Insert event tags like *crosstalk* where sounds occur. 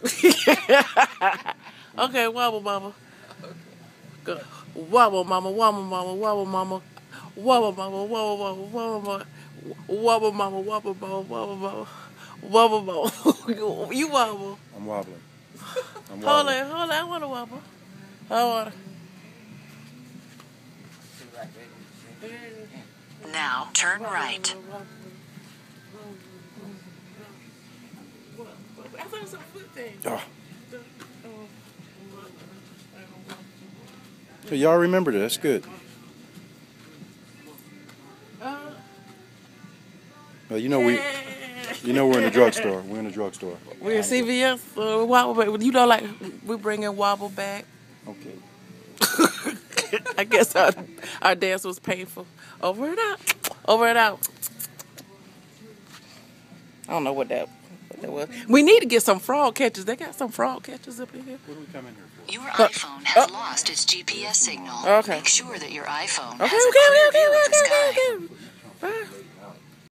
*laughs* okay, wobble, mama. Go. Wobble, mama, wobble, mama, wobble, mama. Wobble, mama, wobble, mama, wobble, mama. Wobble, mama, wobble, mama, wobble, mama. Wobble, mama. *laughs* you wobble. I'm wobbling. I'm *laughs* Hold on, hold on. I want to wobble. I want Now turn right. I thought it was a foot thing. Oh. So y'all remembered it. That's good. Uh, Well, you know we, you know we're in the drugstore. We're in the drugstore. We're in CVS. Uh, wobble back. You know, like we bringing wobble back. Okay. *laughs* I guess our our dance was painful. Over and out. Over and out. I don't know what that that was. We need to get some frog catchers. They got some frog catchers up in here. What do we come in here for? Your iPhone oh. has lost its GPS signal. Okay. Make sure that your iPhone Okay, has a clear okay, view okay, of the okay, sky. okay, okay. Bye.